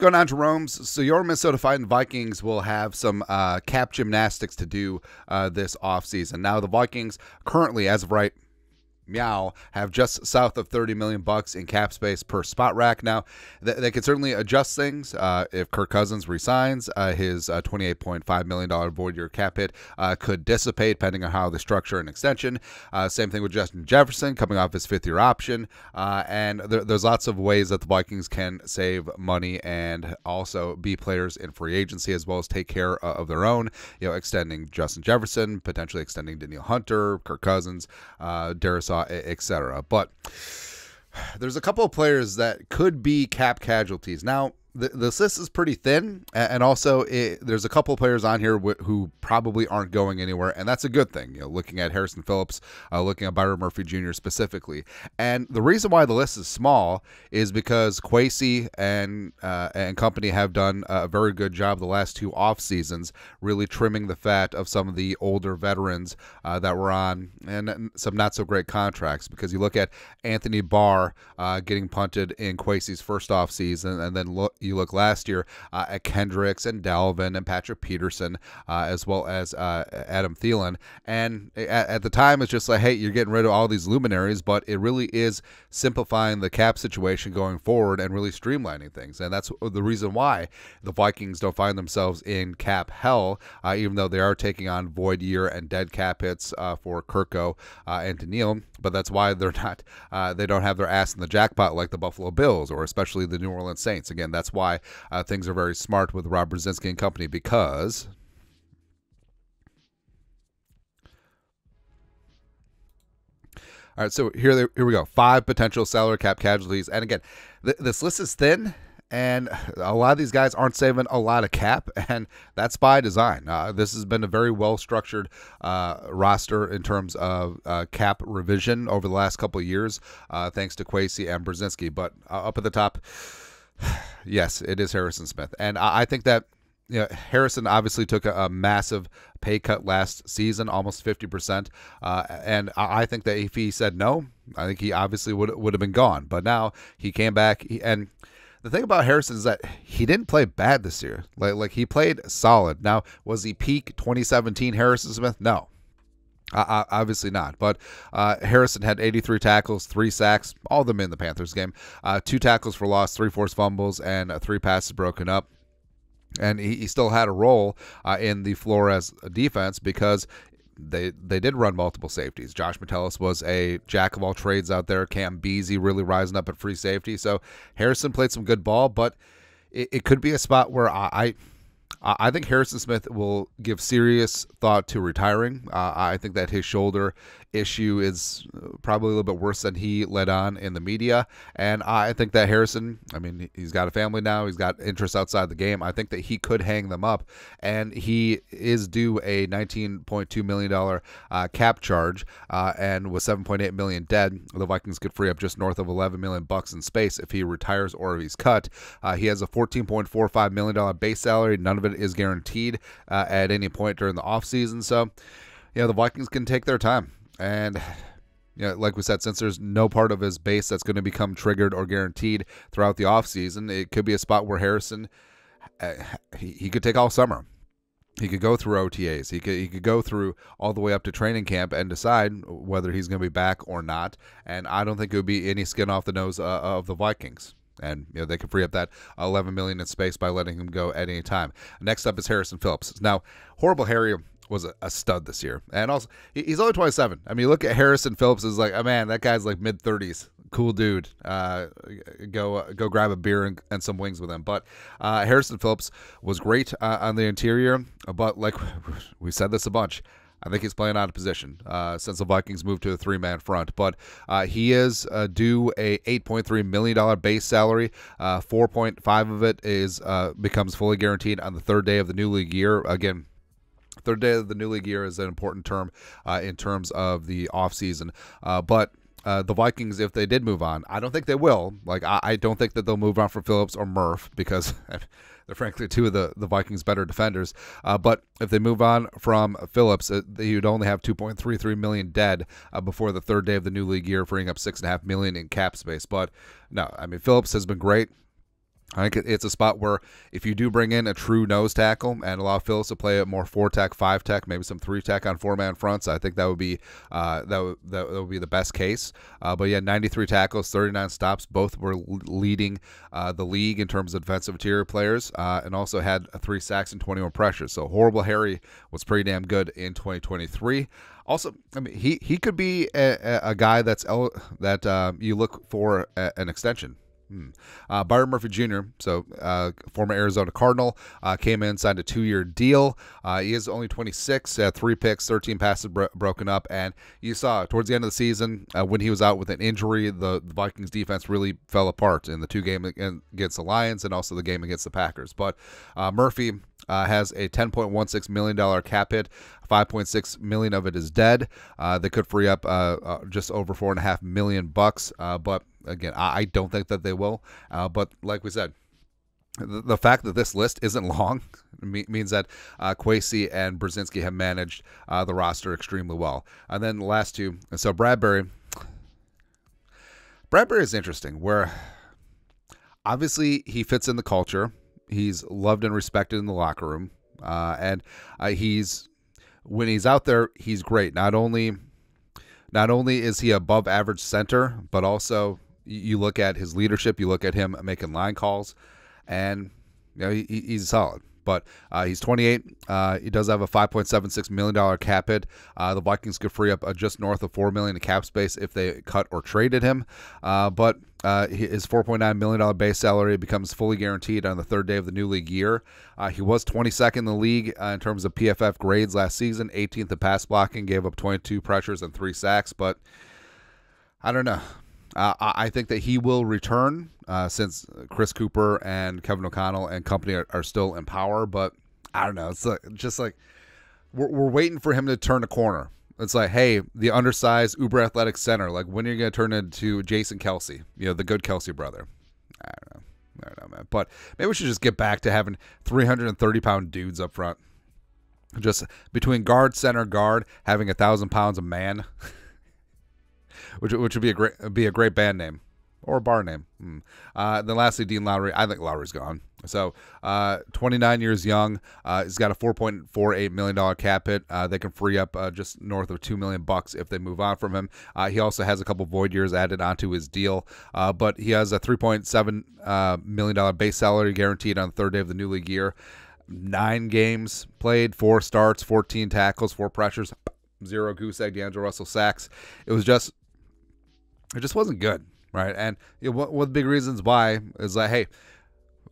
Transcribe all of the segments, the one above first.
going on, Jerome's? So your Minnesota Fighting Vikings will have some uh, cap gymnastics to do uh, this offseason. Now, the Vikings currently, as of right Meow have just south of 30 million bucks in cap space per Spotrac. Now, th- they could certainly adjust things uh, if Kirk Cousins resigns. Uh, his uh, 28.5 million dollar void year cap hit uh, could dissipate depending on how the structure and extension. Uh, same thing with Justin Jefferson coming off his fifth year option, uh, and there, there's lots of ways that the Vikings can save money and also be players in free agency as well as take care of their own. You know, extending Justin Jefferson, potentially extending Danielle Hunter, Kirk Cousins, uh, Darrisaw etc. But there's a couple of players that could be cap casualties. Now, the, this list is pretty thin, and also it, there's a couple players on here wh- who probably aren't going anywhere, and that's a good thing. You know, looking at Harrison Phillips, uh, looking at Byron Murphy Jr. specifically, and the reason why the list is small is because Kwesi and uh, and company have done a very good job the last two off seasons, really trimming the fat of some of the older veterans uh, that were on and some not so great contracts. Because you look at Anthony Barr uh, getting punted in Kwesi's first off season, and then look you look last year uh, at Kendricks and Dalvin and Patrick Peterson, uh, as well as uh, Adam Thielen. And at, at, the time, it's just like, hey, you're getting rid of all these luminaries, but it really is simplifying the cap situation going forward and really streamlining things. And that's the reason why the Vikings don't find themselves in cap hell, uh, even though they are taking on void year and dead cap hits uh, for Kirko uh, and Danielle. But that's why they're not, they don't have their ass in the jackpot like the Buffalo Bills or especially the New Orleans Saints. Again, that's why uh, things are very smart with Rob Brzezinski and company because All right, so here, here we go. Five potential salary cap casualties, and again, th- this list is thin, and a lot of these guys aren't saving a lot of cap, and that's by design. Uh, this has been a very well structured uh, roster in terms of uh, cap revision over the last couple of years, uh, thanks to Kwesi and Brzezinski. But uh, up at the top, yes, it is Harrison Smith, and I, I think that you know, Harrison obviously took a, a, massive pay cut last season, almost fifty percent, uh, and I, I, think that if he said no, I think he obviously would would have been gone. But now he came back, he, and the thing about Harrison is that he didn't play bad this year. Like like he played solid. Now was he peak 2017 Harrison Smith? No, uh, obviously not. But uh, Harrison had 83 tackles, three sacks, all of them in the Panthers game. Uh, two tackles for loss, three forced fumbles, and uh, three passes broken up. And he, he still had a role uh, in the Flores defense because they they did run multiple safeties. Josh Metellus was a jack of all trades out there. Cam Beasy really rising up at free safety. So Harrison played some good ball, but it, it could be a spot where I, I I think Harrison Smith will give serious thought to retiring. Uh, I think that his shoulder issue is uh, probably a little bit worse than he let on in the media. And I think that Harrison, I mean, he's got a family now, he's got interests outside the game. I think that he could hang them up. And he is due a $19.2 million uh, cap charge. Uh, and with 7.8 million dead, the Vikings could free up just north of 11 million bucks in space if he retires or if he's cut. Uh, he has a $14.45 million base salary. None of it is guaranteed uh, at any point during the offseason. So, yeah, the Vikings can take their time. And you know, like we said, since there's no part of his base that's going to become triggered or guaranteed throughout the offseason, it could be a spot where Harrison uh, he, he could take all summer. He could go through OTAs. He could he could go through all the way up to training camp and decide whether he's going to be back or not. And I don't think it would be any skin off the nose uh, of the Vikings and you know they can free up that 11 million in space by letting him go at any time. Next up is Harrison Phillips. Now, horrible Harry was a, stud this year, and also he's only 27. I mean, look at Harrison Phillips is like, oh man, that guy's like mid 30s. Cool dude. Uh, go uh, go grab a beer and, and, some wings with him. But uh, Harrison Phillips was great uh, on the interior, but like we said this a bunch. I think he's playing out of position uh, since the Vikings moved to a three man front. But uh, he is uh, due a $8.3 million base salary. Uh, 4.5 of it is uh, becomes fully guaranteed on the third day of the new league year. Again, third day of the new league year is an important term uh, in terms of the offseason. but uh, the Vikings, if they did move on, I don't think they will. Like, I, I don't think that they'll move on from Phillips or Murph because they're frankly two of the, the Vikings' better defenders. Uh, but if they move on from Phillips, uh, you'd only have 2.33 million dead uh, before the third day of the new league year, freeing up six and a half million in cap space. But no, I mean Phillips has been great. I think it's a spot where if you do bring in a true nose tackle and allow Phillips to play a more four tech, five tech, maybe some three tech on four man fronts, I think that would be uh, that that would be the best case. Uh, but yeah, 93 tackles, 39 stops, both were leading uh, the league in terms of defensive interior players, uh, and also had three sacks and 21 pressures. So horrible Harry was pretty damn good in 2023. Also, I mean, he he could be a, a guy that's that uh, you look for a, an extension Hmm. Uh, Byron Murphy Jr., so uh, former Arizona Cardinal, uh, came in, signed a two year deal. Uh, he is only 26, had three picks, 13 passes bro- broken up. And you saw towards the end of the season, uh, when he was out with an injury, the, the, Vikings defense really fell apart in the two games against the Lions and also the game against the Packers. But uh, has a $10.16 million cap hit. 5.6 million of it is dead. Uh, they could free up uh, uh, just over four and a half million bucks, but again, I, don't think that they will. Uh, but like we said, the, fact that this list isn't long means that uh, and Brzezinski have managed uh, the roster extremely well. And then the last two, so Bradbury. Bradbury is interesting, where obviously he fits in the culture. He's loved and respected in the locker room, uh, and uh, he's when he's out there, he's great. Not only not only is he above average center, but also you look at his leadership, you look at him making line calls, and you know he, he's solid. But uh, he's 28. Uh, he does have a 5.76 million dollar cap hit. Uh, the Vikings could free up uh, just north of four million in cap space if they cut or traded him. Uh, but uh, his 4.9 million dollar base salary becomes fully guaranteed on the third day of the new league year. he was 22nd in the league in terms of PFF grades last season, 18th in pass blocking, gave up 22 pressures and three sacks. But I don't know. Uh, I think that he will return uh, since Chris Cooper and Kevin O'Connell and company are, are, still in power. But I don't know. It's like, just like we're, we're waiting for him to turn a corner. It's like, hey, the undersized, uber athletic center. Like, when are you going to turn into Jason Kelce? You know, the good Kelce brother. I don't know. I don't know, man. But maybe we should just get back to having 330 pound dudes up front. Just between guard, center, guard, having a thousand pounds of man. which which would be a great be a great band name or bar name. Hmm. Uh, then lastly, Dean Lowry. I think Lowry's gone. So, uh, 29 years young. Uh, he's got a 4.48 million dollar cap hit. Uh, they can free up uh, just north of two million bucks if they move on from him. Uh, he also has a couple void years added onto his deal, but he has a 3.7 million dollar base salary guaranteed on the third day of the new league year. Nine games played, four starts, 14 tackles, four pressures, zero goose egg, D'Angelo Russell sacks. It was just it just wasn't good, right? And you know, one, of the big reasons why is like, hey,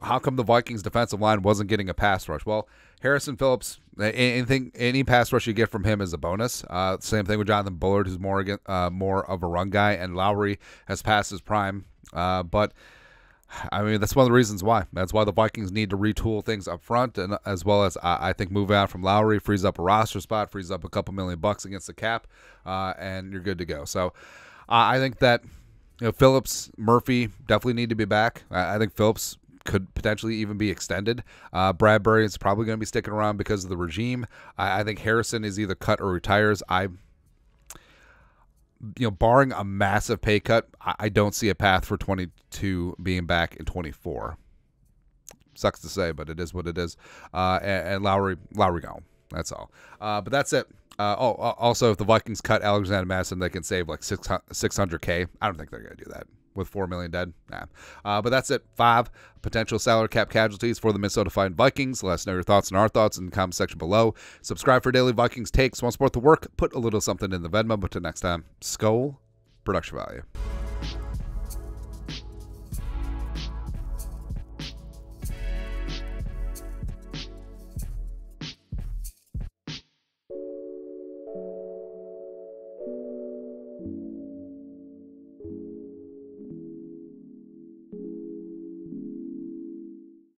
how come the Vikings defensive line wasn't getting a pass rush? Well, Harrison Phillips, anything, any pass rush you get from him is a bonus. Uh, same thing with Jonathan Bullard, who's more uh, more of a run guy, and Lowry has passed his prime. Uh, but I mean, that's one of the reasons why. That's why the Vikings need to retool things up front, and as well as I, I think moving out from Lowry frees up a roster spot, frees up a couple million bucks against the cap, uh, and you're good to go. So. Uh, I think that you know Phillips, Murphy definitely need to be back. I, I think Phillips could potentially even be extended. Uh, Bradbury is probably going to be sticking around because of the regime. I, I, think Harrison is either cut or retires. I, you know, barring a massive pay cut, I, don't see a path for 22 being back in 24. Sucks to say, but it is what it is. Uh, and, and Lowry, Lowry gone. That's all. Uh, but that's it. Uh, oh, also, if the Vikings cut Alexander Mattison, they can save like 600K. I don't think they're going to do that with 4 million dead. Nah. Uh, but that's it. Five potential salary cap casualties for the Minnesota Fighting Vikings. Let us know your thoughts and our thoughts in the comment section below. Subscribe for daily Vikings takes. Want to support the work? Put a little something in the Venmo. But until next time, Skol production value.